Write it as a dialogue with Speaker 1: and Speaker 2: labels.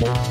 Speaker 1: Bye.